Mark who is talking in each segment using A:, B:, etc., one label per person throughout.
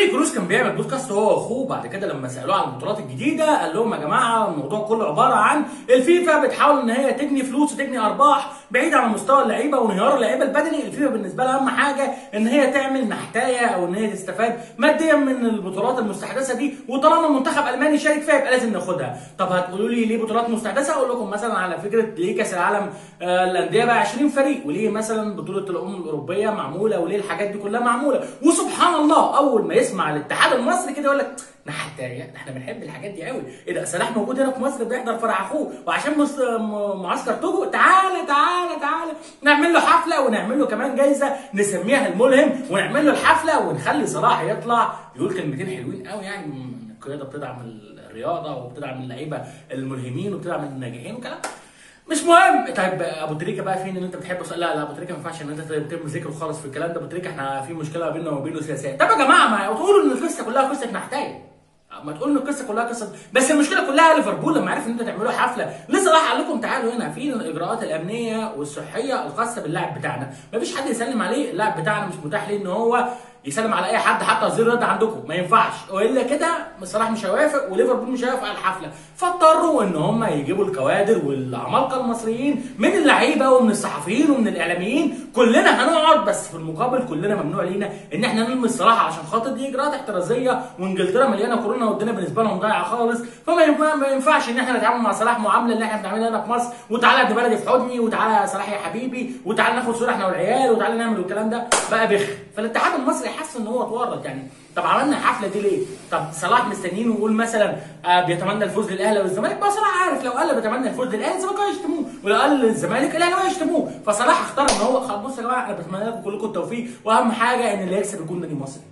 A: كروز كان بيعمل بودكاست هو وأخوه بعد كده لما سألوه عن البطولات الجديدة قال لهم يا جماعة الموضوع كله عبارة عن الفيفا بتحاول إن هي تجني فلوس وتجني أرباح بعيد عن مستوى اللعيبة وانهيار اللعيبة البدني. الفيفا بالنسبة لها أهم حاجة إن هي تعمل نحتايه أو إن هي تستفاد ماديا من البطولات المستحدثة دي. وطالما المنتخب ألماني شارك فيها يبقى لازم ناخدها. طب هتقولوا لي ليه بطولات مستحدثة؟ أقول لكم مثلا على فكرة ليه كأس العالم آه، الانديه بقى 20 فريق وليه مثلا بطولة الأمم الأوروبية معمولة وليه الحاجات دي كلها معمولة؟ وسبحان الله أول ما يسمع الاتحاد المصري كده يقول لك نحتايه إحنا بنحب الحاجات دي قوي. إيه ده صلاح موجود هنا في مصر بيحضر فرح اخوه؟ وعشان مس- معسكر توجو؟ تعالى تعالى تعالى. نعمل له حفلة ونعمل له كمان جايزة نسميها الملهم ونعمل له الحفلة ونخلي صلاح يطلع. يقول كلمتين حلوين قوي يعني القيادة بتدعم الرياضة وبتدعم اللعيبة الملهمين وبتدعم الناجحين وكلام. مش مهم. طيب أبو تريكة بقى فين اللي انت بتحبه؟ لا لا أبو تريكة ما ينفعش إن انت تتم ذكره خالص في الكلام ده. أبو تريكة إحنا في مشكلة بيننا وبينه سياسية. طب يا جماعة ما تقولوا إن القصة كلها قصة نحتاج ما تقول إن القصة كلها قصة بس المشكلة كلها ليفربول لما عرف إن أنتوا تعملوا حفلة. لسه راح قال لكم تعالوا هنا في الإجراءات الأمنية والصحية الخاصة باللاعب بتاعنا. مفيش حد يسلم عليه اللاعب بتاعنا مش متاح ليه إن هو يسلم على أي حد حتى وزير الرياضه عندكم. ما ينفعش. وإلا كده صلاح مش هيوافق وليفربول مش هيوافق على الحفلة. فاضطروا إن هم يجيبوا الكوادر والعمالقه المصريين من اللعيبة ومن الصحفيين ومن الإعلاميين. كلنا هنقعد بس في المقابل كلنا ممنوع لينا إن إحنا نلمس صلاح عشان خاطر دي إجراءات احترازية وإنجلترا مليانة كورونا والدنيا بالنسبة لهم ضايعة خالص. فما ينفع- ما ينفعش إن إحنا نتعامل مع صلاح معاملة اللي إحنا بنعملها هنا في مصر. وتعالى ابن بلدي في حضني وتعالى يا صلاح يا حبيبي وتعالى ناخد صورة إحنا والعيال وتعالى نعمل الكلام ده. بقى بخ. فالاتحاد المصري حس إن هو اتورط يعني. طب عملنا الحفله دي ليه؟ طب صلاح مستنيين ويقول مثلا آه بيتمنى الفوز للأهلي والزمالك. بقى صلاح عارف لو قال بيتمنى الفوز للأهلي الزمالك هيشتموه ولو قال للزمالك الأهلي هيشتموه. فصلاح اختار إن هو خلاص بصوا يا جماعة أنا بتمنى لكم كلكم التوفيق. وأهم حاجة إن اللي يكسب يكون نادي مصري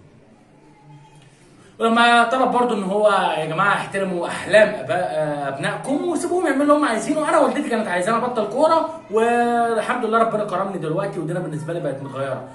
A: ولما طلب برضه إن هو يا جماعة احترموا أحلام اباء أبنائكم وسيبوهم يعملوا اللي هم عايزينه. أنا والدتي كانت عايزاني ابطل كورة والحمد لله ربنا كرمني دلوقتي والدنيا بالنسبة لي بقت متغيرة.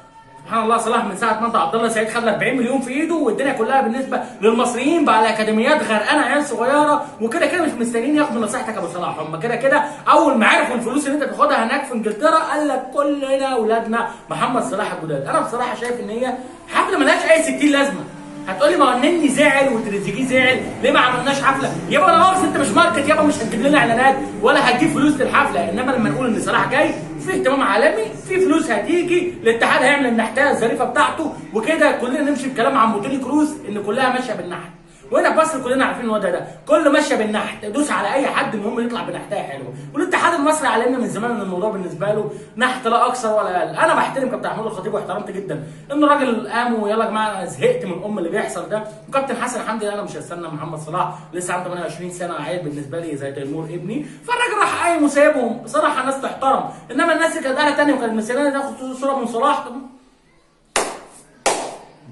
A: سبحان الله صلاح من ساعة ما انت عبد الله سعيد خد له 40 مليون في إيده والدنيا كلها بالنسبة للمصريين بقى الاكاديميات غرقانه عيال صغيرة. وكده كده مش مستنيين ياخدوا نصيحتك يا أبو صلاح. هم كده كده أول ما عرفوا الفلوس اللي انت تاخدها هناك في إنجلترا قال لك كلنا اولادنا محمد صلاح الجداد. أنا بصراحة شايف إن هي حفله ملهاش أي 60 لازمة. هتقولي ما هو النني زعل وتريزيجيه زعل ليه ما عملناش حفلة؟ يابا أنا مؤاخذة إنت مش ماركت يابا مش هتجيب لنا إعلانات ولا هتجيب فلوس للحفلة. إنما لما نقول إن صلاح جاي في اهتمام عالمي في فلوس هتيجي الاتحاد هيعمل النحتايه الظريفة بتاعته وكده كلنا نمشي بكلام عن موتيلي كروز إن كلها ماشية بالنحت. وهنا في مصر كلنا عارفين الوضع ده. كله ماشية بالنحت دوس على أي حد المهم يطلع بنحتايه حلوة. والاتحاد المصري علمنا من زمان إن الموضوع بالنسبة له نحت لا أكثر ولا أقل. أنا بحترم كابتن محمود الخطيب واحترمت جدا. إنه راجل قام ويلا يا جماعة زهقت من ام اللي بيحصل ده. وكابتن حسن حمدي أنا مش هستنى محمد صلاح لسه عنده 28 سنة عيل بالنسبة لي زي تيمور ابني. فالراجل راح قايم وسايبهم. بصراحة ناس تحترم. إنما الناس اللي كانت قاعدة تانية وكانت مستنية تاخد صورة من صلاح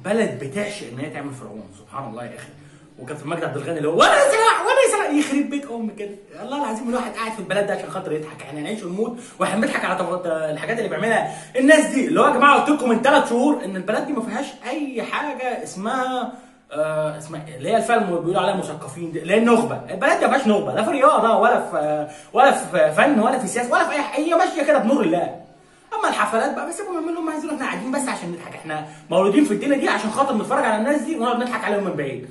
A: بلد بتعشق إن هي تعمل فرعون. سبحان الله يا أخي. وكان في مجدي عبد الغني اللي هو وأنا صلاح وأنا صلاح يخرب بيت ام كده الله العظيم الواحد قاعد في البلد ده عشان خاطر يضحك. إحنا نعيش ونموت وإحنا بنضحك على الحاجات اللي بيعملها الناس دي. اللي هو يا جماعة قلت لكم من ثلاث شهور إن البلد دي ما فيهاش أي حاجة اسمها آه اسمها اللي هي اللي بيقولوا عليها مثقفين دي اللي هي النخبة. البلد دي ما فيهاش نخبة. لا في رياضة ولا في ولا في فن ولا في سياسة ولا في أي حاجة. هي ماشية كده بنور الله. أما الحفلات بقى بس يعملوا هم إحنا قاعدين بس عشان نضحك. إحنا مولودين في الدنيا دي عشان خاطر نتفرج على الناس دي ونقعد نضحك عليهم من بعيد.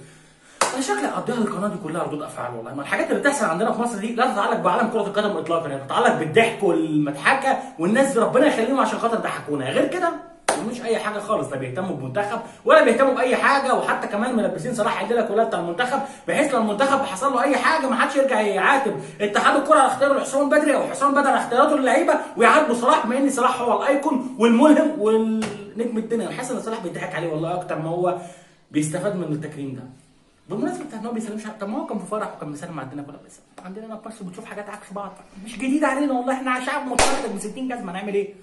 A: أنا شكلي اقضيها القناه دي كلها ردود افعال والله. ما الحاجات اللي بتحصل عندنا في مصر دي لا تتعلق بعالم كرة القدم اطلاقا هي تتعلق بالضحك والمضحكة والناس دي ربنا يخليهم عشان خاطر ضحكونا غير كده مش أي حاجة خالص لا بيهتموا بمنتخب ولا بيهتموا بأي حاجة وحتى كمان ملبسين صلاح الليلة كلها بتاع المنتخب بحيث لو المنتخب حصل له أي حاجة ما حدش يرجع يعاتب. اتحاد الكرة على اختياره لحسام بدري أو حسام بدري على اختياراته للعيبه ويعاتبوا صلاح بما إن صلاح هو الايكون والملهم والنجم الدنيا. حاسس إن صلاح بيضحك عليه والله أكتر ما هو بيستفاد من التكريم ده. بالمناسبه بتاعت إن هو بيسلمش طب ما هو كان في فرح وكان بيسلم عندنا كلها بس عندنا هنا في مصر بتشوف حاجات عكس بعض مش جديده علينا والله إحنا شعب متفرج من 60 جزمه هنعمل إيه؟